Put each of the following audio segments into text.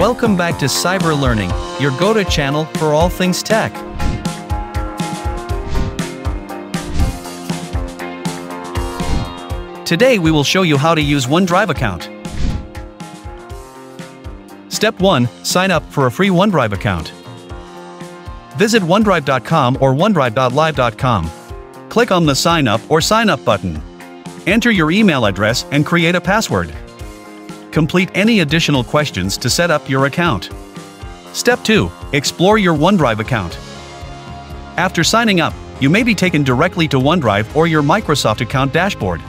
Welcome back to Cyber Learning, your go-to channel for all things tech. Today we will show you how to use OneDrive account. Step 1. Sign up for a free OneDrive account. Visit OneDrive.com or OneDrive.live.com. Click on the Sign Up or Sign Up button. Enter your email address and create a password. Complete any additional questions to set up your account. Step 2. Explore your OneDrive account. After signing up, you may be taken directly to OneDrive or your Microsoft account dashboard.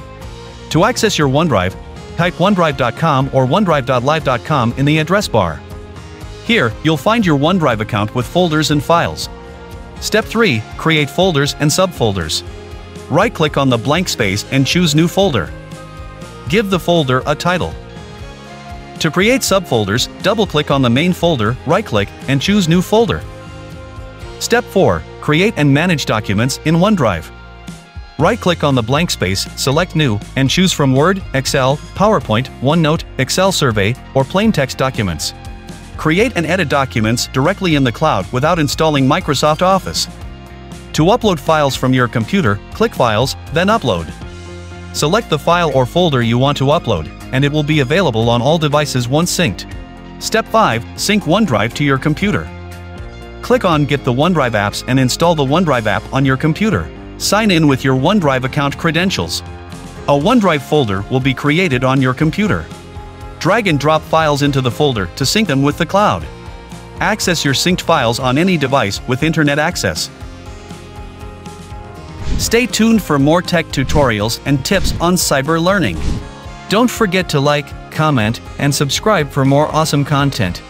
To access your OneDrive, type onedrive.com or onedrive.live.com in the address bar. Here, you'll find your OneDrive account with folders and files. Step 3. Create folders and subfolders. Right-click on the blank space and choose New Folder. Give the folder a title. To create subfolders, double-click on the main folder, right-click, and choose New Folder. Step 4. Create and manage documents in OneDrive. Right-click on the blank space, select New, and choose from Word, Excel, PowerPoint, OneNote, Excel Survey, or plain text documents. Create and edit documents directly in the cloud without installing Microsoft Office. To upload files from your computer, click Files, then Upload. Select the file or folder you want to upload, and it will be available on all devices once synced. Step 5. Sync OneDrive to your computer. Click on Get the OneDrive apps and install the OneDrive app on your computer. Sign in with your OneDrive account credentials. A OneDrive folder will be created on your computer. Drag and drop files into the folder to sync them with the cloud. Access your synced files on any device with internet access. Stay tuned for more tech tutorials and tips on cyber learning. Don't forget to like, comment, and subscribe for more awesome content.